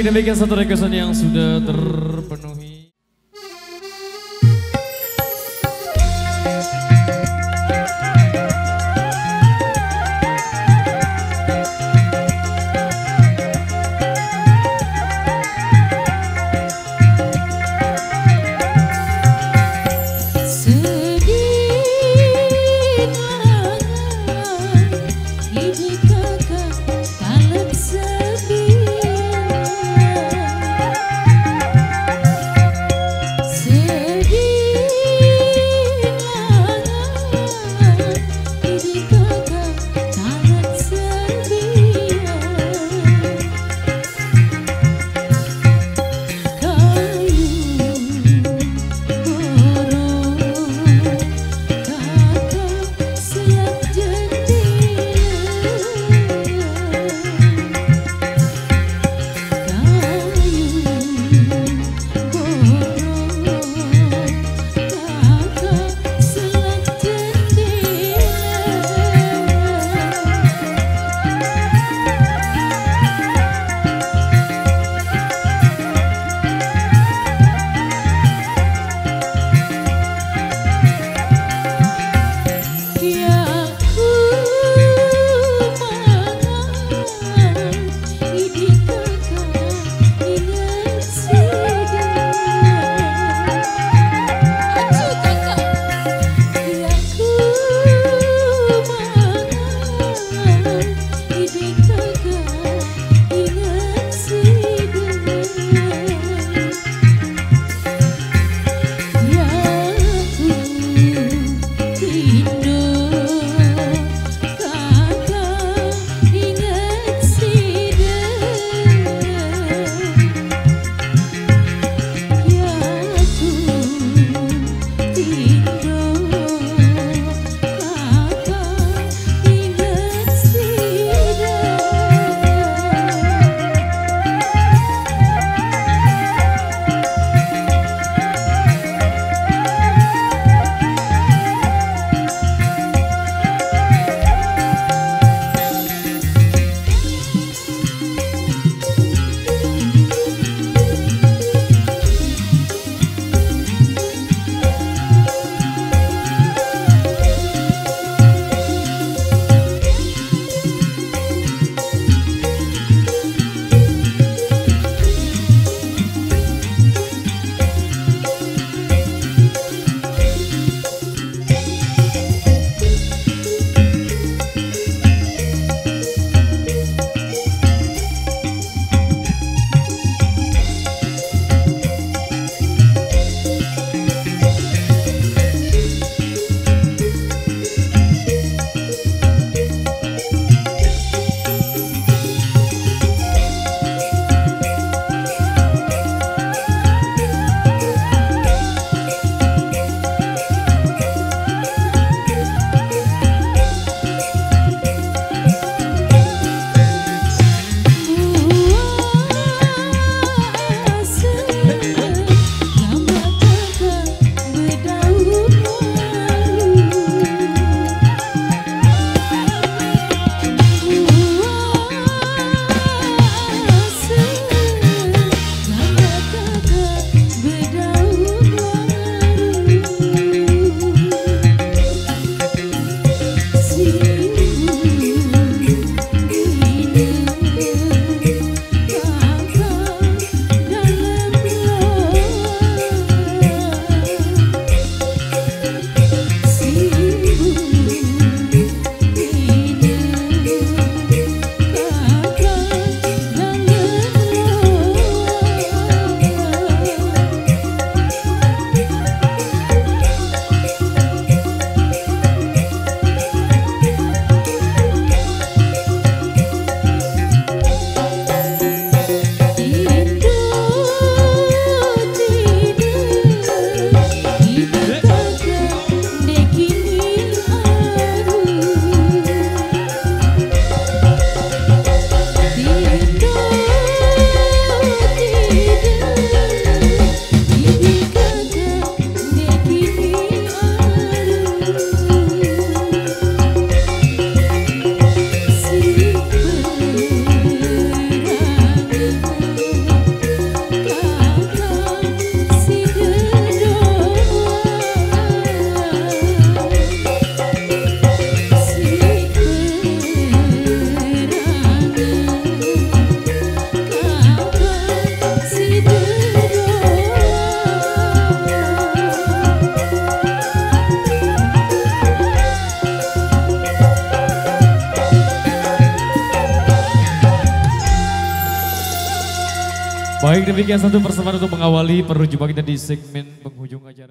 demikian satu requestan yang sudah terpenuhi. Baik demikian satu persembahan untuk mengawali perjumpaan kita di segmen penghujung acara.